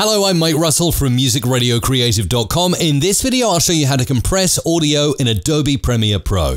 Hello, I'm Mike Russell from musicradiocreative.com. In this video, I'll show you how to compress audio in Adobe Premiere Pro.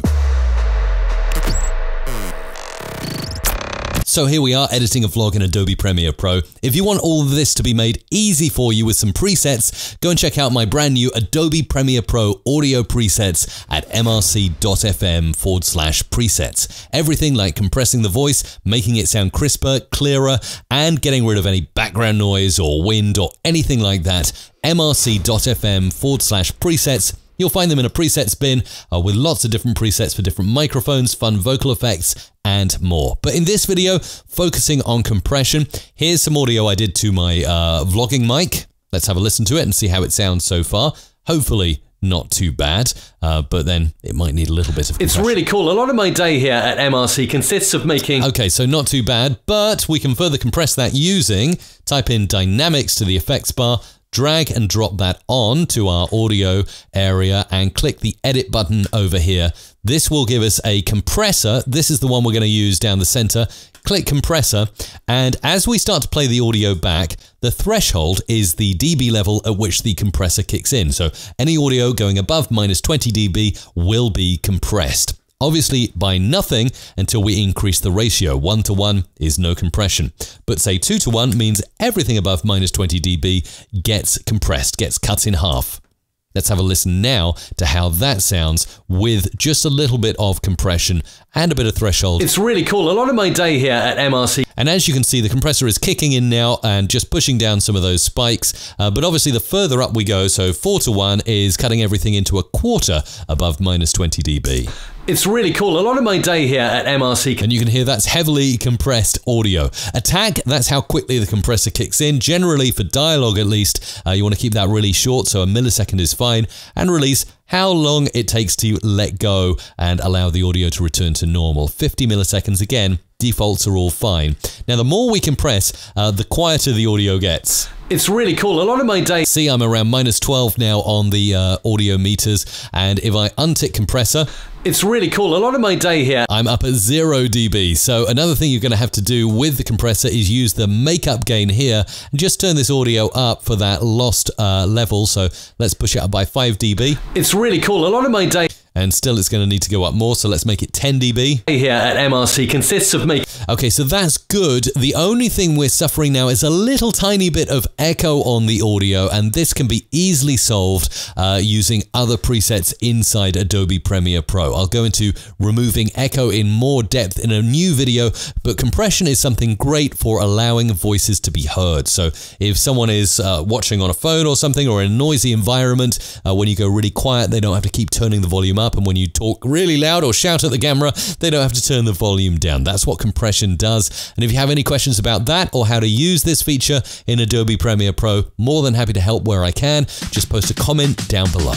So here we are editing a vlog in Adobe Premiere Pro. If you want all of this to be made easy for you with some presets, go and check out my brand new Adobe Premiere Pro audio presets at mrc.fm forward slash presets. Everything like compressing the voice, making it sound crisper, clearer, and getting rid of any background noise or wind or anything like that. mrc.fm forward slash presets You'll find them in a presets bin uh, with lots of different presets for different microphones, fun vocal effects, and more. But in this video, focusing on compression, here's some audio I did to my uh, vlogging mic. Let's have a listen to it and see how it sounds so far. Hopefully, not too bad, uh, but then it might need a little bit of It's really cool. A lot of my day here at MRC consists of making... Okay, so not too bad, but we can further compress that using, type in dynamics to the effects bar, drag and drop that on to our audio area and click the edit button over here. This will give us a compressor. This is the one we're going to use down the center. Click compressor, and as we start to play the audio back, the threshold is the dB level at which the compressor kicks in. So any audio going above minus 20 dB will be compressed. Obviously by nothing until we increase the ratio. 1 to 1 is no compression. But say 2 to 1 means everything above minus 20 dB gets compressed, gets cut in half. Let's have a listen now to how that sounds with just a little bit of compression and a bit of threshold. It's really cool. A lot of my day here at MRC. And as you can see, the compressor is kicking in now and just pushing down some of those spikes. Uh, but obviously, the further up we go, so 4 to 1 is cutting everything into a quarter above minus 20 dB. It's really cool. A lot of my day here at MRC. And you can hear that's heavily compressed audio. Attack, that's how quickly the compressor kicks in. Generally, for dialogue at least, uh, you want to keep that really short, so a millisecond is fine. And release, how long it takes to let go and allow the audio to return to normal. 50 milliseconds again, defaults are all fine. Now, the more we compress, uh, the quieter the audio gets. It's really cool. A lot of my day. See, I'm around minus 12 now on the uh, audio meters, and if I untick compressor, it's really cool. A lot of my day here. I'm up at 0 dB. So another thing you're going to have to do with the compressor is use the makeup gain here and just turn this audio up for that lost uh, level. So let's push it up by 5 dB. It's really cool. A lot of my day and still it's going to need to go up more, so let's make it 10 dB. Here at MRC consists of making... Okay, so that's good. The only thing we're suffering now is a little tiny bit of echo on the audio, and this can be easily solved uh, using other presets inside Adobe Premiere Pro. I'll go into removing echo in more depth in a new video, but compression is something great for allowing voices to be heard. So if someone is uh, watching on a phone or something, or in a noisy environment, uh, when you go really quiet, they don't have to keep turning the volume up, and when you talk really loud or shout at the camera, they don't have to turn the volume down. That's what compression does. And if you have any questions about that or how to use this feature in Adobe Premiere Pro, more than happy to help where I can. Just post a comment down below.